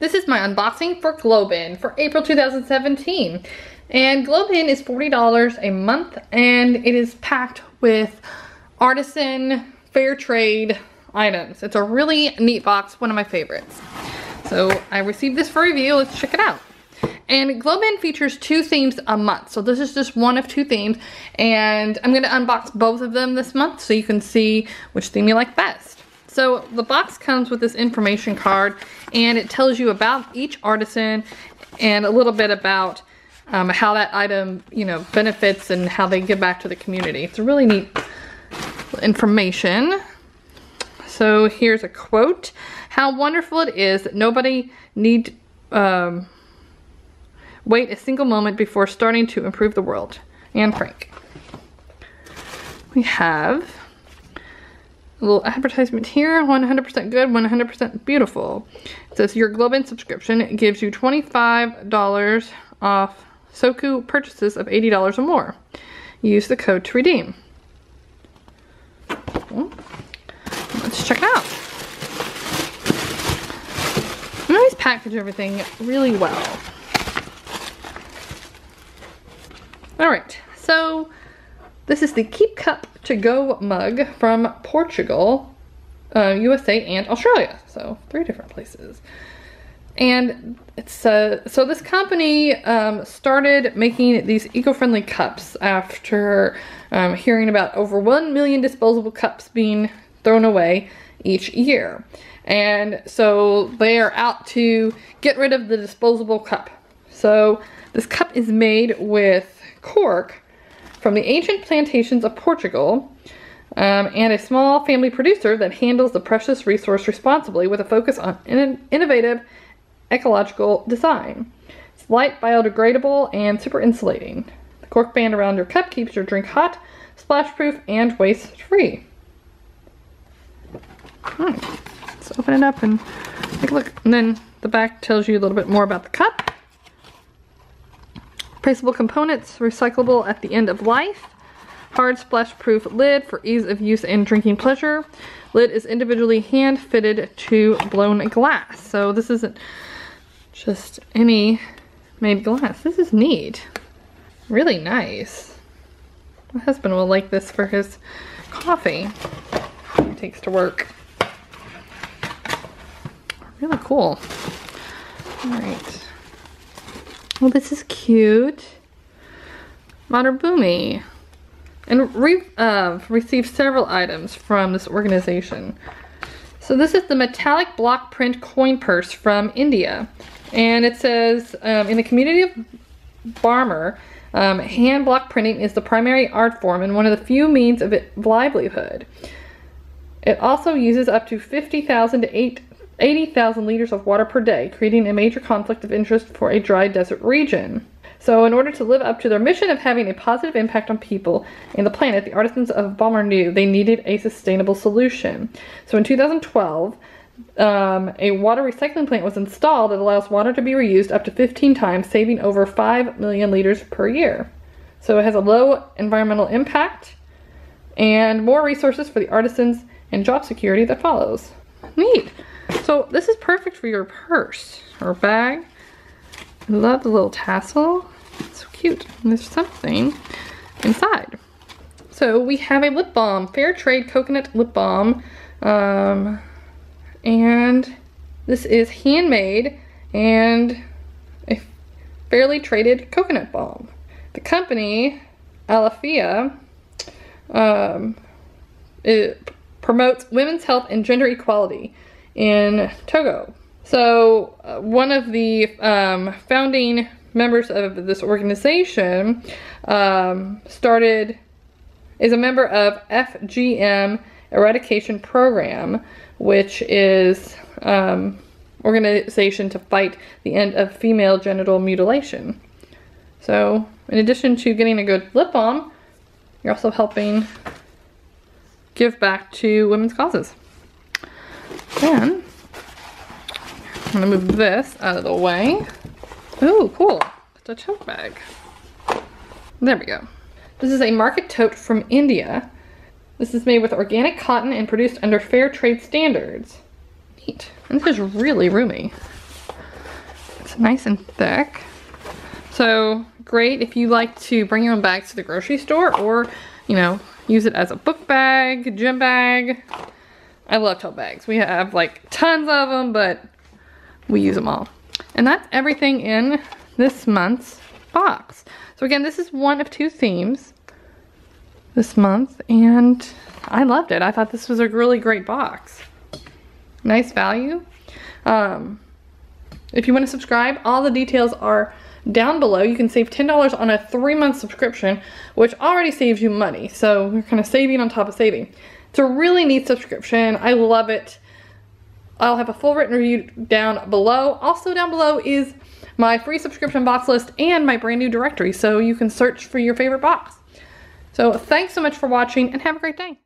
This is my unboxing for GlobeIn for April 2017. And GlobeIn is $40 a month and it is packed with artisan, fair trade items. It's a really neat box, one of my favorites. So I received this for review, let's check it out. And GlobeIn features two themes a month. So this is just one of two themes. And I'm gonna unbox both of them this month so you can see which theme you like best. So the box comes with this information card and it tells you about each artisan and a little bit about um, how that item, you know, benefits and how they give back to the community. It's a really neat information. So here's a quote. How wonderful it is that nobody need um, wait a single moment before starting to improve the world. Anne Frank. We have little advertisement here 100% good 100% beautiful. It says your GlobeIn subscription gives you $25 off Soku purchases of $80 or more. Use the code to redeem. Let's check it out. I always package everything really well. All right so this is the Keep Cup to Go mug from Portugal, uh, USA, and Australia. So three different places. And it's uh, so this company um, started making these eco-friendly cups after um, hearing about over 1 million disposable cups being thrown away each year. And so they are out to get rid of the disposable cup. So this cup is made with cork from the ancient plantations of Portugal um, and a small family producer that handles the precious resource responsibly with a focus on in innovative ecological design. It's light, biodegradable, and super insulating. The cork band around your cup keeps your drink hot, splash proof, and waste free. Right. Let's open it up and take a look. And then the back tells you a little bit more about the cup. Replaceable components, recyclable at the end of life. Hard splash proof lid for ease of use and drinking pleasure. Lid is individually hand fitted to blown glass. So this isn't just any made glass. This is neat. Really nice. My husband will like this for his coffee he takes to work. Really cool. All right. Well, this is cute. Boomy, And re uh, received several items from this organization. So this is the metallic block print coin purse from India. And it says, um, in the community of Barmer, um, hand block printing is the primary art form and one of the few means of livelihood. It also uses up to 50,000 to 8 80,000 liters of water per day, creating a major conflict of interest for a dry desert region. So in order to live up to their mission of having a positive impact on people and the planet, the artisans of Barmer knew they needed a sustainable solution. So in 2012, um, a water recycling plant was installed that allows water to be reused up to 15 times, saving over 5 million liters per year. So it has a low environmental impact and more resources for the artisans and job security that follows. Neat. So this is perfect for your purse or bag. I love the little tassel. It's so cute. And there's something inside. So we have a lip balm, Fair Trade Coconut Lip Balm. Um, and this is handmade and a fairly traded coconut balm. The company, Alaffia, um, promotes women's health and gender equality in Togo. So uh, one of the um, founding members of this organization um, started, is a member of FGM Eradication Program, which is um, organization to fight the end of female genital mutilation. So in addition to getting a good lip balm, you're also helping give back to women's causes. Then, I'm gonna move this out of the way. Ooh, cool. It's a tote bag. There we go. This is a market tote from India. This is made with organic cotton and produced under fair trade standards. Neat. And this is really roomy. It's nice and thick. So great if you like to bring your own bags to the grocery store or, you know, use it as a book bag, gym bag. I love tote bags. We have like tons of them, but we use them all. And that's everything in this month's box. So again, this is one of two themes this month and I loved it. I thought this was a really great box. Nice value. Um, if you want to subscribe, all the details are down below. You can save $10 on a three month subscription, which already saves you money. So you're kind of saving on top of saving. It's a really neat subscription. I love it. I'll have a full written review down below. Also down below is my free subscription box list and my brand new directory. So you can search for your favorite box. So thanks so much for watching and have a great day.